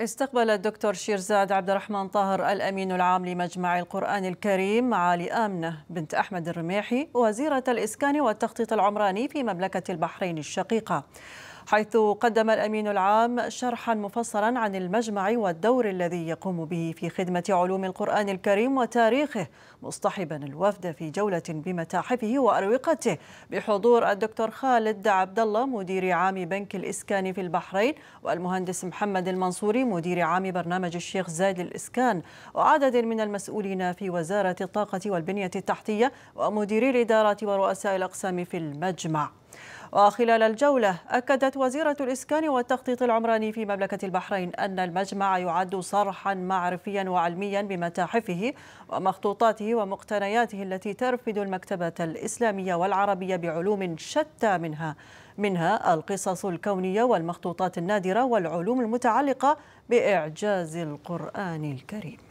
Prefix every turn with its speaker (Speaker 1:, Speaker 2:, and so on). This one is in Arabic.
Speaker 1: استقبل الدكتور شيرزاد عبد الرحمن طاهر الأمين العام لمجمع القرآن الكريم معالي آمنة بنت أحمد الرميحي وزيرة الإسكان والتخطيط العمراني في مملكة البحرين الشقيقة. حيث قدم الأمين العام شرحا مفصلا عن المجمع والدور الذي يقوم به في خدمة علوم القرآن الكريم وتاريخه مصطحبا الوفد في جولة بمتاحفه وأروقته. بحضور الدكتور خالد عبد الله مدير عام بنك الإسكان في البحرين والمهندس محمد المنصوري مدير عام برنامج الشيخ زايد للإسكان وعدد من المسؤولين في وزارة الطاقة والبنية التحتية ومديري الإدارات ورؤساء الأقسام في المجمع. وخلال الجولة أكدت وزيرة الإسكان والتخطيط العمراني في مملكة البحرين أن المجمع يعد صرحا معرفيا وعلميا بمتاحفه ومخطوطاته ومقتنياته التي ترفد المكتبة الإسلامية والعربية بعلوم شتى منها منها القصص الكونية والمخطوطات النادرة والعلوم المتعلقة بإعجاز القرآن الكريم.